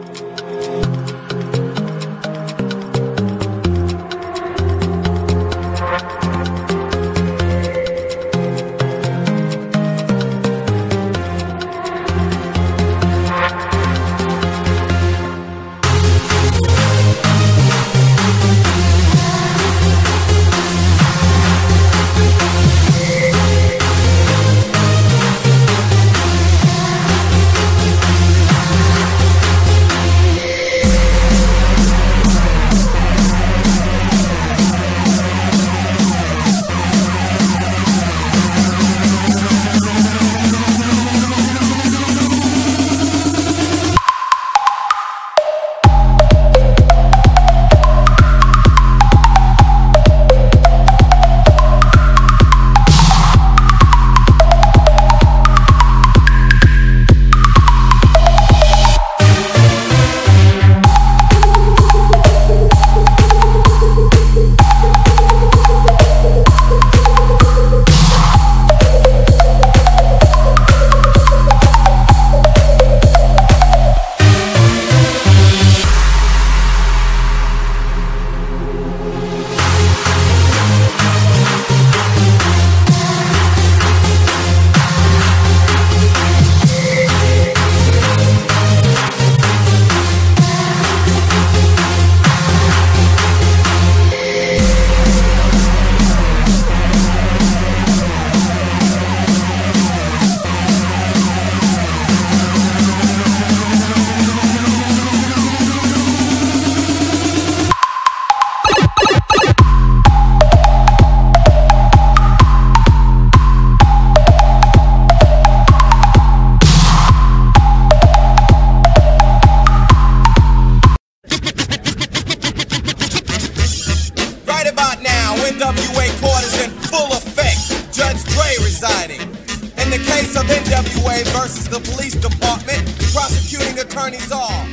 え? NWA court is in full effect. Judge Dre residing. In the case of NWA versus the police department, prosecuting attorneys are